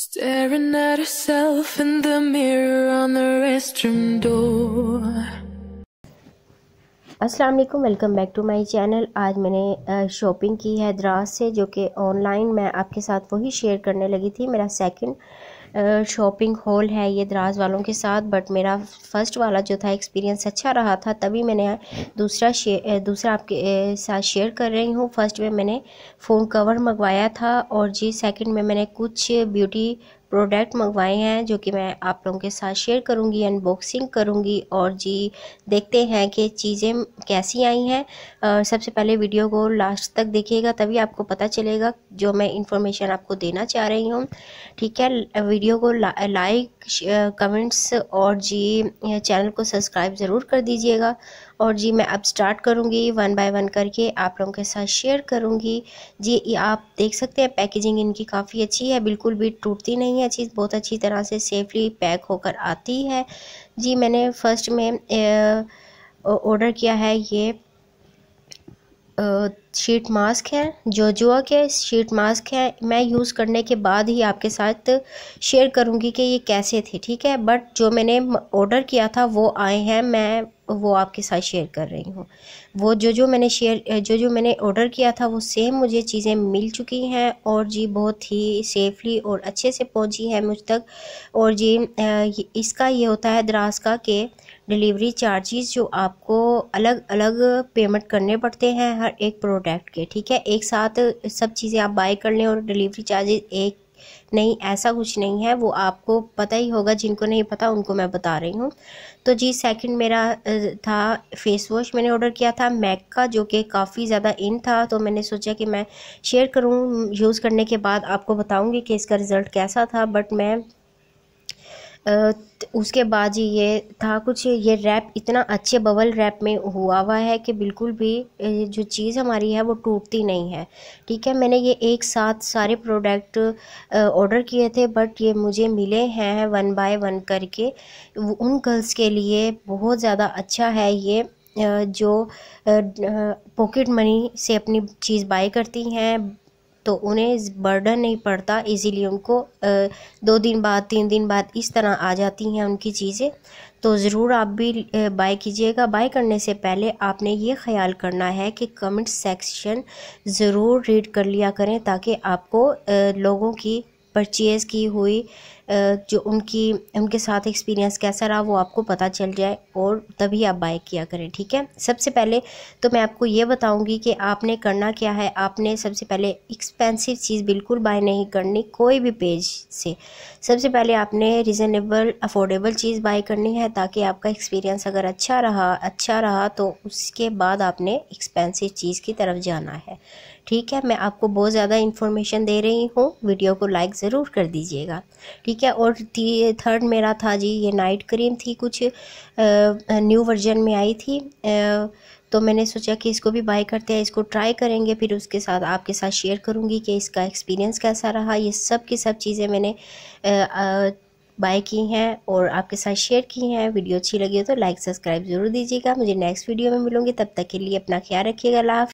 Staring at herself in the mirror on the restroom door. अस्सलाम वालेकुम welcome back to my channel आज मैंने shopping की है द्रास से, जो कि ऑनलाइन मैं आपके साथ वही शेयर करने लगी थी, मेरा सेकंड शॉपिंग हॉल है ये दराज वालों के साथ बट मेरा फ़र्स्ट वाला जो था एक्सपीरियंस अच्छा रहा था, तभी मैंने दूसरा शेयर दूसरा आपके साथ शेयर कर रही हूँ। फ़र्स्ट में मैंने फ़ोन कवर मंगवाया था और जी सेकंड में मैंने कुछ ब्यूटी प्रोडक्ट मंगवाए हैं जो कि मैं आप लोगों के साथ शेयर करूँगी अनबॉक्सिंग करूँगी और जी देखते हैं कि चीज़ें कैसी आई हैं। सबसे पहले वीडियो को लास्ट तक देखिएगा तभी आपको पता चलेगा जो मैं इंफॉर्मेशन आपको देना चाह रही हूँ। ठीक है वीडियो को ला, लाइक कमेंट्स और जी चैनल को सब्सक्राइब ज़रूर कर दीजिएगा। और जी मैं अब स्टार्ट करूँगी वन बाय वन करके आप लोगों के साथ शेयर करूँगी। जी आप देख सकते हैं पैकेजिंग इनकी काफ़ी अच्छी है, बिल्कुल भी टूटती नहीं है, चीज़ बहुत अच्छी तरह से सेफली पैक होकर आती है। जी, मैंने फ़र्स्ट में ऑर्डर किया है ये शीट मास्क है, जो जो के शीट मास्क है, मैं यूज़ करने के बाद ही आपके साथ शेयर करूँगी कि ये कैसे थे, ठीक है? बट जो मैंने ऑर्डर किया था वो आए हैं, मैं वो आपके साथ शेयर कर रही हूँ। वो जो जो मैंने शेयर जो जो मैंने ऑर्डर किया था, वो सेम मुझे चीज़ें मिल चुकी हैं और जी बहुत ही सेफली और अच्छे से पहुँची है मुझ तक। और जी इसका ये होता है दराज का कि डिलीवरी चार्जेस जो आपको अलग अलग पेमेंट करने पड़ते हैं हर एक प्रोडक्ट के, ठीक है? एक साथ सब चीज़ें आप बाय कर लें और डिलीवरी चार्जेस एक नहीं, ऐसा कुछ नहीं है। वो आपको पता ही होगा, जिनको नहीं पता उनको मैं बता रही हूँ। तो जी सेकंड मेरा था फेस वॉश मैंने ऑर्डर किया था। मैक का, जो कि काफ़ी ज़्यादा इन था तो मैंने सोचा कि मैं शेयर करूँ। यूज़ करने के बाद आपको बताऊँगी कि इसका रिज़ल्ट कैसा था बट मैं उसके बाद ये था कुछ, ये रैप इतना अच्छे बबल रैप में हुआ हुआ है कि बिल्कुल भी जो चीज़ हमारी है वो टूटती नहीं है। ठीक है, मैंने ये एक साथ सारे प्रोडक्ट ऑर्डर किए थे, बट ये मुझे मिले हैं वन बाय वन करके। उन गर्ल्स के लिए बहुत ज़्यादा अच्छा है ये जो पॉकेट मनी से अपनी चीज़ बाय करती हैं तो उन्हें बर्डन नहीं पड़ता इजीली उनको दो दिन बाद, तीन दिन बाद इस तरह आ जाती हैं उनकी चीज़ें। तो ज़रूर आप भी बाय कीजिएगा। बाय करने से पहले आपने ये ख्याल करना है कि कमेंट सेक्शन ज़रूर रीड कर लिया करें ताकि आपको लोगों की परचेज़ की हुई जो उनकी, उनके साथ एक्सपीरियंस कैसा रहा, वो आपको पता चल जाए और तभी आप बाय किया करें, ठीक है? सबसे पहले तो मैं आपको ये बताऊँगी कि आपने करना क्या है। आपने सबसे पहले एक्सपेंसिव चीज़ बिल्कुल बाय नहीं करनी कोई भी पेज से। सबसे पहले आपने रिजनेबल अफोर्डेबल चीज़ बाय करनी है ताकि आपका एक्सपीरियंस अगर अच्छा रहा अच्छा रहा तो उसके बाद आपने एक्सपेंसिव चीज़ की तरफ़ जाना है। ठीक है, मैं आपको बहुत ज़्यादा इन्फॉर्मेशन दे रही हूँ वीडियो को लाइक ज़रूर कर दीजिएगा। ठीक है, और थर्ड मेरा था जी, ये नाइट क्रीम थी, कुछ न्यू वर्जन में आई थी। तो मैंने सोचा कि इसको भी बाय करते हैं, इसको ट्राई करेंगे, फिर उसके साथ आपके साथ शेयर करूँगी कि इसका एक्सपीरियंस कैसा रहा। ये सब की सब चीज़ें मैंने बाय की हैं और आपके साथ शेयर की हैं। वीडियो अच्छी लगी हो तो लाइक सब्सक्राइब ज़रूर दीजिएगा। मुझे नेक्स्ट वीडियो में मिलूँगी, तब तक के लिए अपना ख्याल रखिएगा। लाभ